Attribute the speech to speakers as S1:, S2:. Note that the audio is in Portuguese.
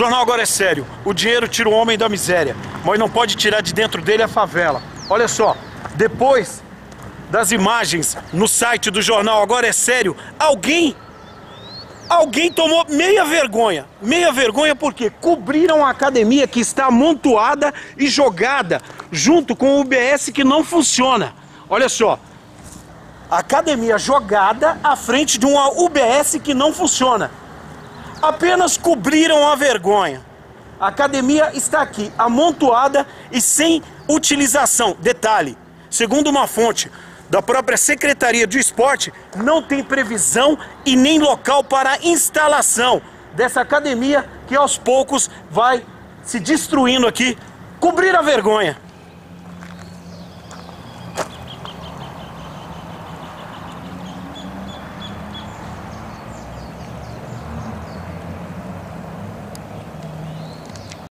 S1: jornal agora é sério. O dinheiro tira o homem da miséria, mas não pode tirar de dentro dele a favela. Olha só, depois das imagens no site do jornal agora é sério, alguém alguém tomou meia vergonha. Meia vergonha porque cobriram a academia que está amontoada e jogada junto com o UBS que não funciona. Olha só, academia jogada à frente de uma UBS que não funciona. Apenas cobriram a vergonha. A academia está aqui, amontoada e sem utilização. Detalhe: segundo uma fonte da própria Secretaria de Esporte, não tem previsão e nem local para instalação dessa academia que aos poucos vai se destruindo aqui. Cobrir a vergonha.